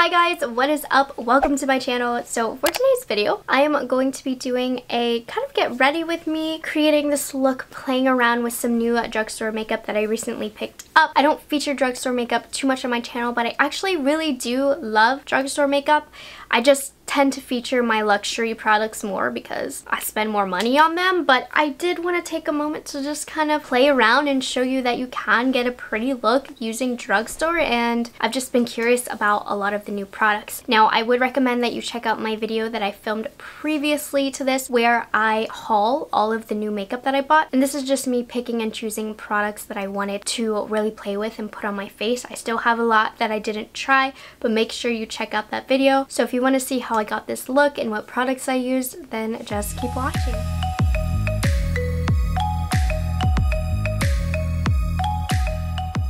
Hi guys, what is up? Welcome to my channel. So for today's video, I am going to be doing a kind of get ready with me, creating this look, playing around with some new drugstore makeup that I recently picked up. I don't feature drugstore makeup too much on my channel, but I actually really do love drugstore makeup. I just tend to feature my luxury products more because I spend more money on them, but I did want to take a moment to just kind of play around and show you that you can get a pretty look using drugstore and I've just been curious about a lot of the new products. Now, I would recommend that you check out my video that I filmed previously to this where I haul all of the new makeup that I bought and this is just me picking and choosing products that I wanted to really play with and put on my face. I still have a lot that I didn't try, but make sure you check out that video. So if you want to see how I got this look and what products I used, then just keep watching.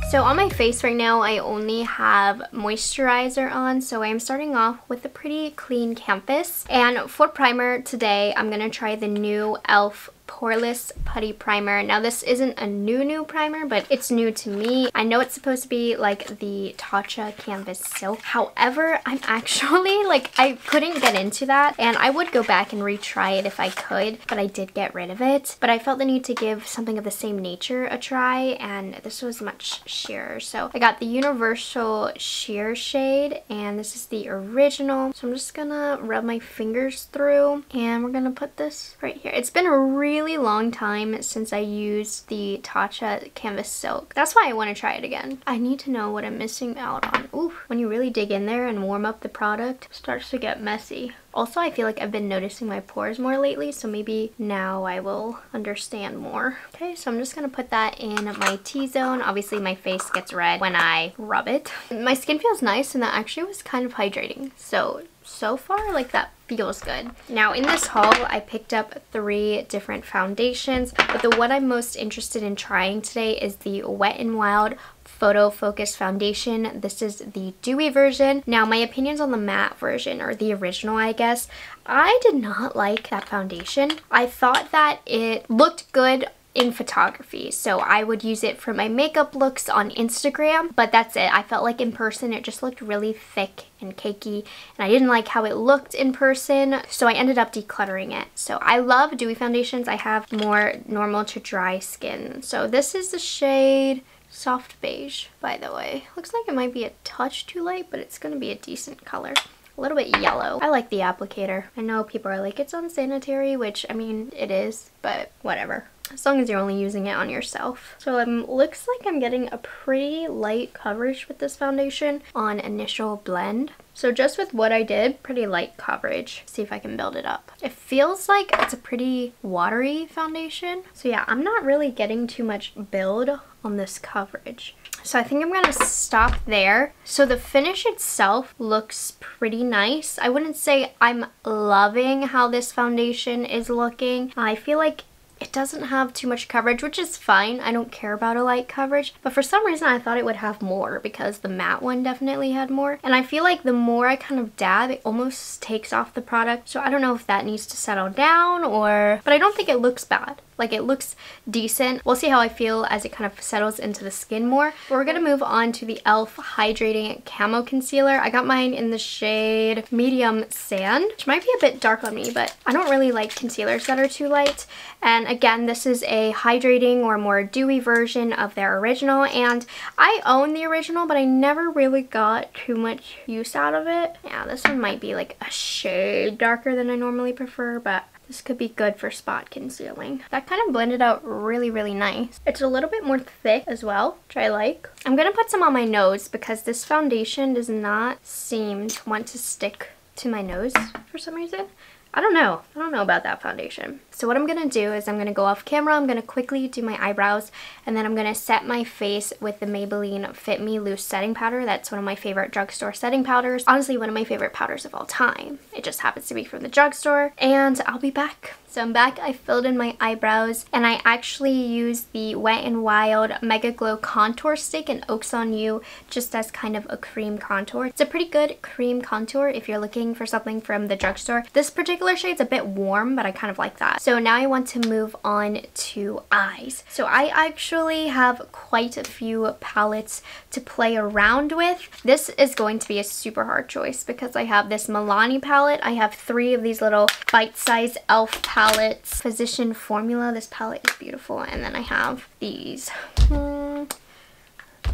So on my face right now, I only have moisturizer on, so I am starting off with a pretty clean canvas. And for primer today, I'm going to try the new e.l.f. Poreless Putty Primer. Now this isn't a new new primer, but it's new to me. I know it's supposed to be like the Tatcha Canvas Silk. However, I'm actually like, I couldn't get into that and I would go back and retry it if I could, but I did get rid of it. But I felt the need to give something of the same nature a try and this was much sheerer. So I got the Universal Sheer Shade and this is the original. So I'm just gonna rub my fingers through and we're gonna put this right here. It's been a really really long time since I used the Tatcha Canvas Silk. That's why I want to try it again. I need to know what I'm missing out on. Ooh, when you really dig in there and warm up the product, starts to get messy. Also, I feel like I've been noticing my pores more lately, so maybe now I will understand more. Okay, so I'm just gonna put that in my T-zone. Obviously, my face gets red when I rub it. My skin feels nice, and that actually was kind of hydrating. So, so far, like that feels good. Now in this haul, I picked up three different foundations, but the one I'm most interested in trying today is the Wet n Wild Photo Focus Foundation. This is the dewy version. Now, my opinions on the matte version, or the original, I guess, I did not like that foundation. I thought that it looked good in photography. So I would use it for my makeup looks on Instagram, but that's it. I felt like in person it just looked really thick and cakey and I didn't like how it looked in person so I ended up decluttering it. So I love dewy foundations. I have more normal to dry skin. So this is the shade soft beige by the way. Looks like it might be a touch too light but it's going to be a decent color a little bit yellow. I like the applicator. I know people are like, it's unsanitary, which, I mean, it is, but whatever as long as you're only using it on yourself. So it um, looks like I'm getting a pretty light coverage with this foundation on initial blend. So just with what I did, pretty light coverage. See if I can build it up. It feels like it's a pretty watery foundation. So yeah, I'm not really getting too much build on this coverage. So I think I'm going to stop there. So the finish itself looks pretty nice. I wouldn't say I'm loving how this foundation is looking. I feel like it doesn't have too much coverage, which is fine. I don't care about a light coverage. But for some reason, I thought it would have more because the matte one definitely had more. And I feel like the more I kind of dab, it almost takes off the product. So I don't know if that needs to settle down or... But I don't think it looks bad. Like it looks decent. We'll see how I feel as it kind of settles into the skin more. We're gonna move on to the e.l.f. Hydrating Camo Concealer. I got mine in the shade Medium Sand, which might be a bit dark on me, but I don't really like concealers that are too light. And again, this is a hydrating or more dewy version of their original. And I own the original, but I never really got too much use out of it. Yeah, this one might be like a shade darker than I normally prefer, but this could be good for spot concealing. That kind of blended out really, really nice. It's a little bit more thick as well, which I like. I'm going to put some on my nose because this foundation does not seem to want to stick to my nose for some reason. I don't know. I don't know about that foundation. So what I'm going to do is I'm going to go off camera, I'm going to quickly do my eyebrows, and then I'm going to set my face with the Maybelline Fit Me Loose Setting Powder. That's one of my favorite drugstore setting powders. Honestly, one of my favorite powders of all time. It just happens to be from the drugstore, and I'll be back. So I'm back, I filled in my eyebrows, and I actually used the Wet n Wild Mega Glow Contour Stick in Oaks on You just as kind of a cream contour. It's a pretty good cream contour if you're looking for something from the drugstore. This particular shade's a bit warm, but I kind of like that. So now I want to move on to eyes. So I actually have quite a few palettes to play around with. This is going to be a super hard choice because I have this Milani palette. I have three of these little bite-sized e.l.f. palettes. Physician Formula, this palette is beautiful. And then I have these. Hmm.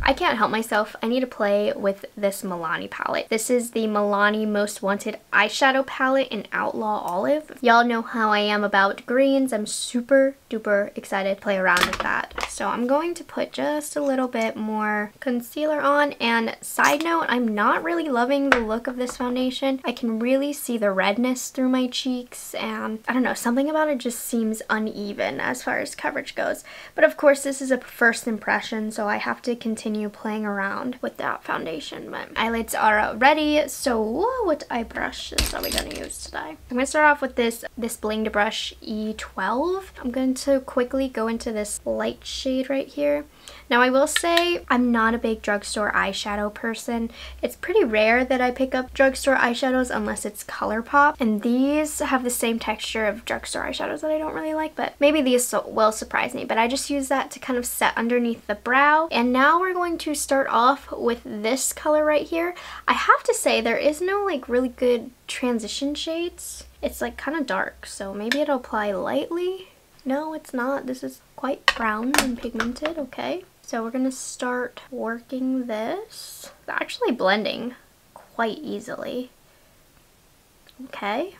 I can't help myself. I need to play with this Milani palette. This is the Milani Most Wanted eyeshadow palette in Outlaw Olive. Y'all know how I am about greens. I'm super duper excited to play around with that. So I'm going to put just a little bit more concealer on. And side note, I'm not really loving the look of this foundation. I can really see the redness through my cheeks and I don't know, something about it just seems uneven as far as coverage goes. But of course, this is a first impression, so I have to continue continue playing around with that foundation. But eyelids are ready. So what eye brushes are we going to use today? I'm going to start off with this, this Blinged Brush E12. I'm going to quickly go into this light shade right here. Now I will say I'm not a big drugstore eyeshadow person. It's pretty rare that I pick up drugstore eyeshadows unless it's ColourPop. And these have the same texture of drugstore eyeshadows that I don't really like, but maybe these will surprise me. But I just use that to kind of set underneath the brow. And now we're going to start off with this color right here. I have to say there is no like really good transition shades. It's like kind of dark, so maybe it'll apply lightly. No, it's not. This is quite brown and pigmented, okay. So we're going to start working this. It's actually blending quite easily. Okay.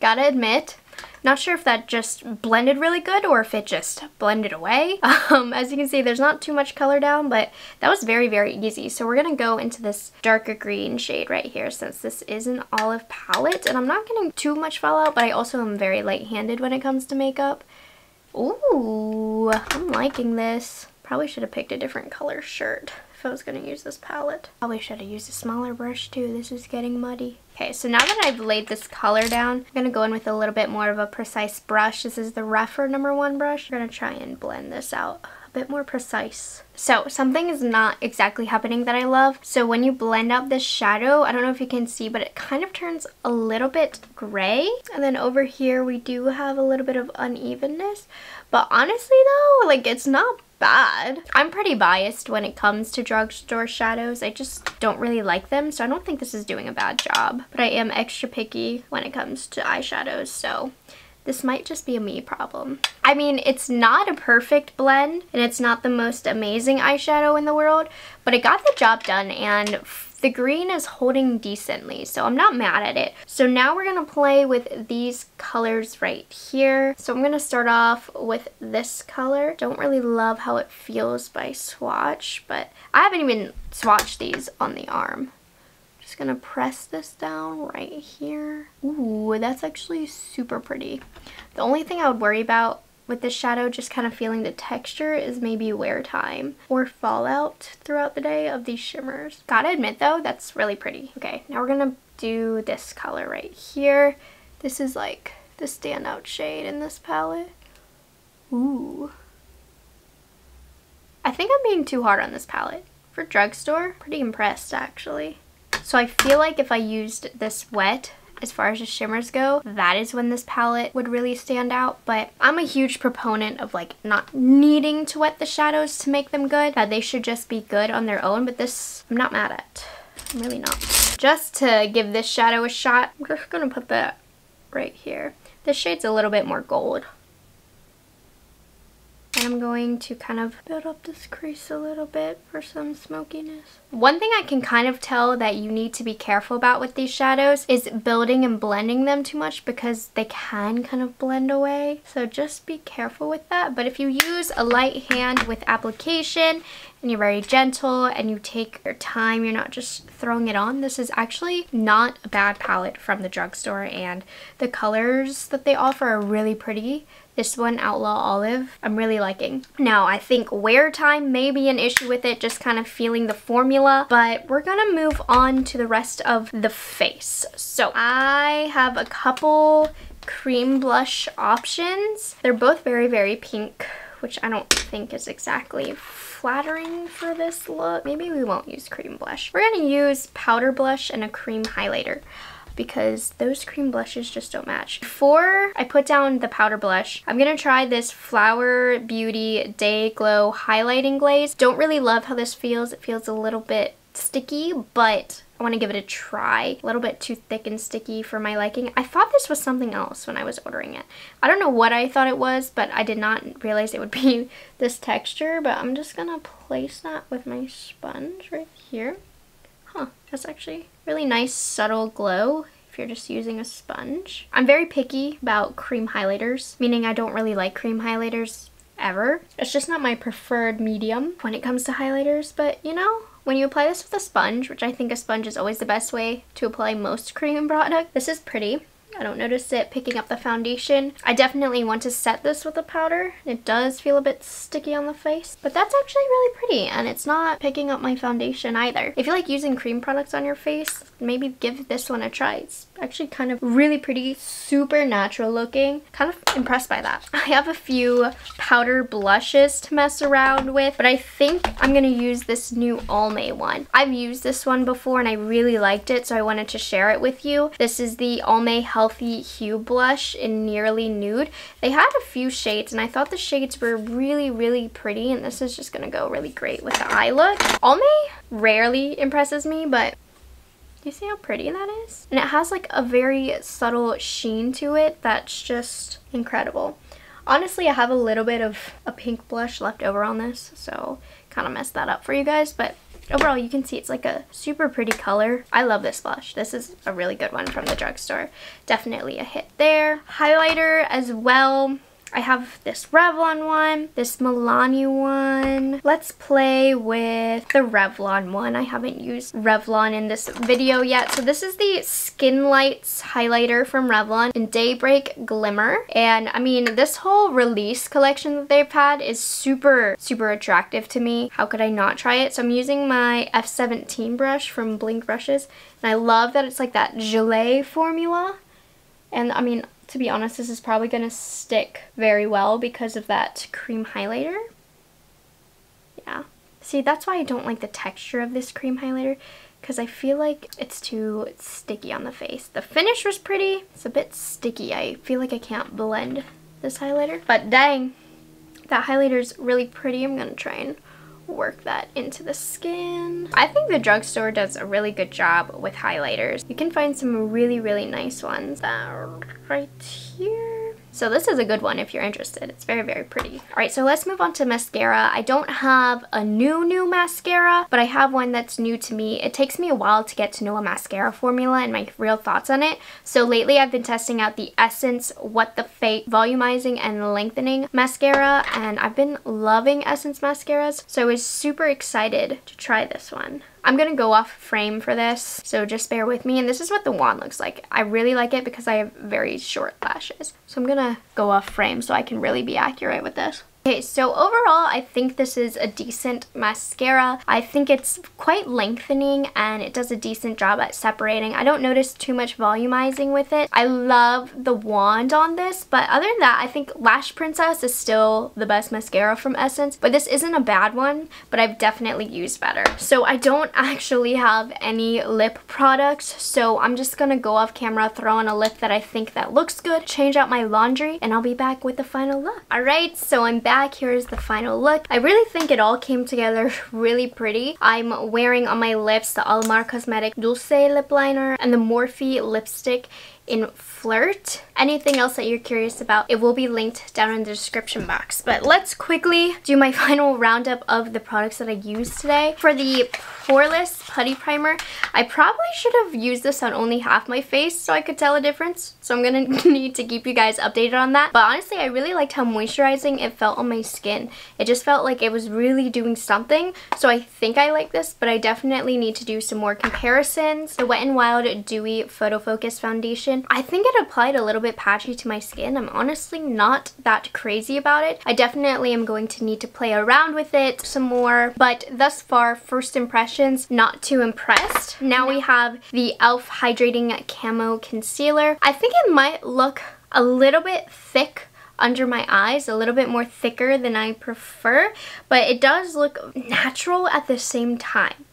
Gotta admit, not sure if that just blended really good or if it just blended away. Um, as you can see, there's not too much color down, but that was very, very easy. So we're to go into this darker green shade right here since this is an olive palette. And I'm not getting too much fallout, but I also am very light-handed when it comes to makeup. Ooh, I'm liking this. Probably should have picked a different color shirt if I was going to use this palette. I Probably should have used a smaller brush too. This is getting muddy. Okay, so now that I've laid this color down, I'm going to go in with a little bit more of a precise brush. This is the Rephr number one brush. I'm going to try and blend this out a bit more precise. So something is not exactly happening that I love. So when you blend out this shadow, I don't know if you can see, but it kind of turns a little bit gray. And then over here, we do have a little bit of unevenness. But honestly though, like it's not bad. I'm pretty biased when it comes to drugstore shadows. I just don't really like them, so I don't think this is doing a bad job. But I am extra picky when it comes to eyeshadows, so this might just be a me problem. I mean, it's not a perfect blend, and it's not the most amazing eyeshadow in the world, but it got the job done, and the green is holding decently, so I'm not mad at it. So now we're to play with these colors right here. So I'm to start off with this color. Don't really love how it feels by swatch, but I haven't even swatched these on the arm just gonna press this down right here. Ooh, that's actually super pretty. The only thing I would worry about with this shadow, just kind of feeling the texture is maybe wear time or fallout throughout the day of these shimmers. Gotta admit though, that's really pretty. Okay, now we're gonna do this color right here. This is like the standout shade in this palette. Ooh. I think I'm being too hard on this palette. For drugstore, pretty impressed actually. So I feel like if I used this wet as far as the shimmers go, that is when this palette would really stand out. But I'm a huge proponent of like not needing to wet the shadows to make them good. That they should just be good on their own, but this I'm not mad at. I'm really not. Just to give this shadow a shot, I'm just gonna put that right here. This shade's a little bit more gold. And I'm going to kind of build up this crease a little bit for some smokiness. One thing I can kind of tell that you need to be careful about with these shadows is building and blending them too much because they can kind of blend away. So just be careful with that. But if you use a light hand with application and you're very gentle and you take your time, you're not just throwing it on. This is actually not a bad palette from the drugstore and the colors that they offer are really pretty. This one, Outlaw Olive, I'm really liking. Now, I think wear time may be an issue with it, just kind of feeling the formula, but we're gonna move on to the rest of the face. So I have a couple cream blush options. They're both very, very pink, which I don't think is exactly flattering for this look. Maybe we won't use cream blush. We're gonna use powder blush and a cream highlighter. Because those cream blushes just don't match. Before I put down the powder blush, I'm going to try this Flower Beauty Day Glow Highlighting Glaze. Don't really love how this feels. It feels a little bit sticky, but I want to give it a try. A little bit too thick and sticky for my liking. I thought this was something else when I was ordering it. I don't know what I thought it was, but I did not realize it would be this texture, but I'm just going to place that with my sponge right here. Huh, that's actually really nice subtle glow if you're just using a sponge. I'm very picky about cream highlighters, meaning I don't really like cream highlighters ever. It's just not my preferred medium when it comes to highlighters, but you know, when you apply this with a sponge, which I think a sponge is always the best way to apply most cream product, this is pretty. I don't notice it picking up the foundation. I definitely want to set this with a powder. It does feel a bit sticky on the face, but that's actually really pretty and it's not picking up my foundation either. If you like using cream products on your face, maybe give this one a try. It's actually kind of really pretty, super natural looking. Kind of impressed by that. I have a few powder blushes to mess around with, but I think I'm going to use this new Almay one. I've used this one before and I really liked it, so I wanted to share it with you. This is the Almay Healthy Hue Blush in Nearly Nude. They had a few shades and I thought the shades were really, really pretty and this is just going to go really great with the eye look. Almay rarely impresses me, but you see how pretty that is? And it has like a very subtle sheen to it that's just incredible. Honestly, I have a little bit of a pink blush left over on this, so kind of messed that up for you guys, but overall you can see it's like a super pretty color. I love this blush. This is a really good one from the drugstore. Definitely a hit there. Highlighter as well. I have this Revlon one, this Milani one. Let's play with the Revlon one. I haven't used Revlon in this video yet. So this is the Skin Lights highlighter from Revlon in Daybreak Glimmer. And I mean, this whole release collection that they've had is super, super attractive to me. How could I not try it? So I'm using my F17 brush from Blinged Brushes. And I love that it's like that gelée formula. And I mean, to be honest, this is probably going to stick very well because of that cream highlighter. Yeah. See, that's why I don't like the texture of this cream highlighter because I feel like it's too sticky on the face. The finish was pretty. It's a bit sticky. I feel like I can't blend this highlighter. But dang, that highlighter is really pretty. I'm going to try and work that into the skin. I think the drugstore does a really good job with highlighters. You can find some really, really nice ones. Uh, right here. So this is a good one if you're interested. It's very, very pretty. All right, so let's move on to mascara. I don't have a new, new mascara, but I have one that's new to me. It takes me a while to get to know a mascara formula and my real thoughts on it. So lately I've been testing out the Essence What the Fake Volumizing and Lengthening Mascara, and I've been loving Essence mascaras, so I was super excited to try this one. I'm going to go off frame for this, so just bear with me. And this is what the wand looks like. I really like it because I have very short lashes. So I'm going to go off frame so I can really be accurate with this. Okay, so overall, I think this is a decent mascara. I think it's quite lengthening and it does a decent job at separating. I don't notice too much volumizing with it. I love the wand on this, but other than that, I think Lash Princess is still the best mascara from Essence, but this isn't a bad one, but I've definitely used better. So I don't actually have any lip products, so I'm just gonna go off camera, throw on a lip that I think that looks good, change out my laundry, and I'll be back with the final look. Alright, so I'm back back, here's the final look. I really think it all came together really pretty. I'm wearing on my lips the Alamar Cosmetic Dulce lip liner and the Morphe lipstick in Flirt. Anything else that you're curious about, it will be linked down in the description box. But let's quickly do my final roundup of the products that I used today. For the Poreless Putty Primer, I probably should have used this on only half my face so I could tell a difference. So I'm going to need to keep you guys updated on that. But honestly, I really liked how moisturizing it felt on my skin. It just felt like it was really doing something. So I think I like this, but I definitely need to do some more comparisons. The Wet n Wild Dewy Photo Focus Foundation, I think it applied a little bit patchy to my skin. I'm honestly not that crazy about it. I definitely am going to need to play around with it some more, but thus far, first not too impressed. Now we have the e.l.f. Hydrating Camo Concealer. I think it might look a little bit thick under my eyes, a little bit more thicker than I prefer, but it does look natural at the same time.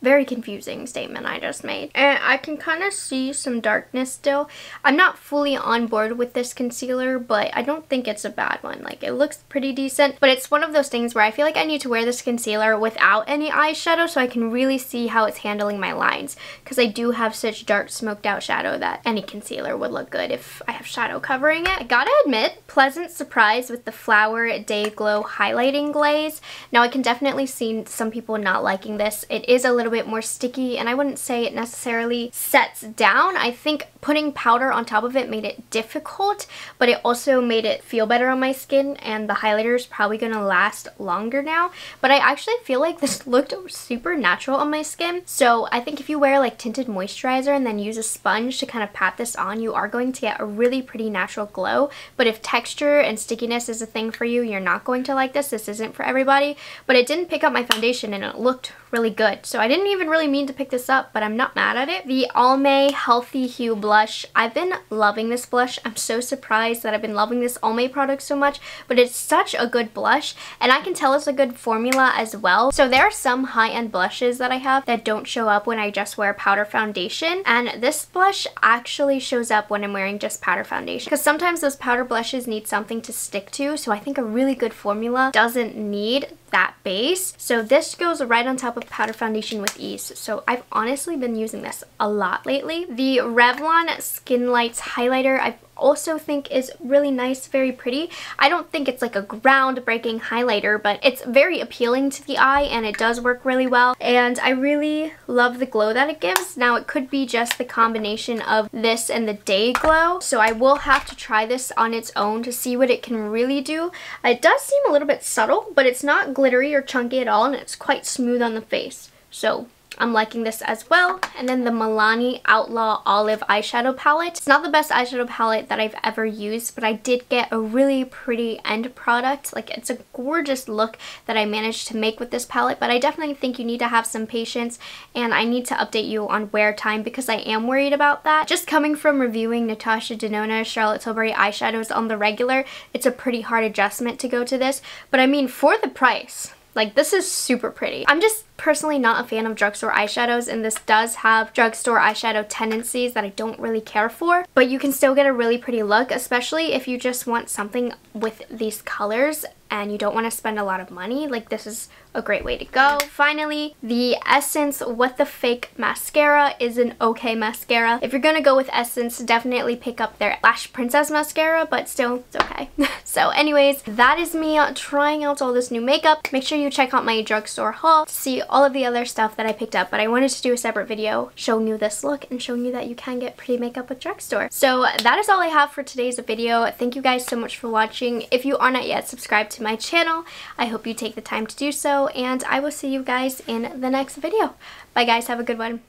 Very confusing statement I just made. And I can kind of see some darkness still. I'm not fully on board with this concealer, but I don't think it's a bad one. Like, it looks pretty decent, but it's one of those things where I feel like I need to wear this concealer without any eyeshadow so I can really see how it's handling my lines, because I do have such dark smoked out shadow that any concealer would look good if I have shadow covering it. I gotta admit, pleasant surprise with the Flower Day Glow Highlighting Glaze. Now, I can definitely see some people not liking this. It is a little little bit more sticky and I wouldn't say it necessarily sets down. I think putting powder on top of it made it difficult, but it also made it feel better on my skin and the highlighter is probably going to last longer now. But I actually feel like this looked super natural on my skin. So I think if you wear like tinted moisturizer and then use a sponge to kind of pat this on, you are going to get a really pretty natural glow. But if texture and stickiness is a thing for you, you're not going to like this. This isn't for everybody. But it didn't pick up my foundation and it looked really good. So I didn't even really mean to pick this up, but I'm not mad at it. The Almay Healthy Hue Blush. I've been loving this blush. I'm so surprised that I've been loving this Almay product so much, but it's such a good blush, and I can tell it's a good formula as well. So there are some high-end blushes that I have that don't show up when I just wear powder foundation, and this blush actually shows up when I'm wearing just powder foundation, because sometimes those powder blushes need something to stick to, so I think a really good formula doesn't need that base. So this goes right on top of powder foundation with ease. So I've honestly been using this a lot lately. The Revlon Skin Lights Highlighter I've also think is really nice, very pretty. I don't think it's like a groundbreaking highlighter, but it's very appealing to the eye and it does work really well. And I really love the glow that it gives. Now it could be just the combination of this and the Day Glow. So I will have to try this on its own to see what it can really do. It does seem a little bit subtle, but it's not glittery or chunky at all and it's quite smooth on the face. So I'm liking this as well. And then the Milani Outlaw Olive Eyeshadow Palette. It's not the best eyeshadow palette that I've ever used, but I did get a really pretty end product. Like, it's a gorgeous look that I managed to make with this palette, but I definitely think you need to have some patience, and I need to update you on wear time because I am worried about that. Just coming from reviewing Natasha Denona Charlotte Tilbury eyeshadows on the regular, it's a pretty hard adjustment to go to this, but I mean, for the price, like this is super pretty. I'm just personally not a fan of drugstore eyeshadows and this does have drugstore eyeshadow tendencies that I don't really care for. But you can still get a really pretty look, especially if you just want something with these colors and you don't want to spend a lot of money, like this is a great way to go. Finally, the Essence What the Fake Mascara is an okay mascara. If you're gonna go with Essence, definitely pick up their Lash Princess mascara, but still, it's okay. so anyways, that is me trying out all this new makeup. Make sure you check out my drugstore haul to see all of the other stuff that I picked up, but I wanted to do a separate video showing you this look and showing you that you can get pretty makeup with drugstore. So that is all I have for today's video. Thank you guys so much for watching. If you are not yet subscribed to my channel, I hope you take the time to do so, and I will see you guys in the next video. Bye guys, have a good one.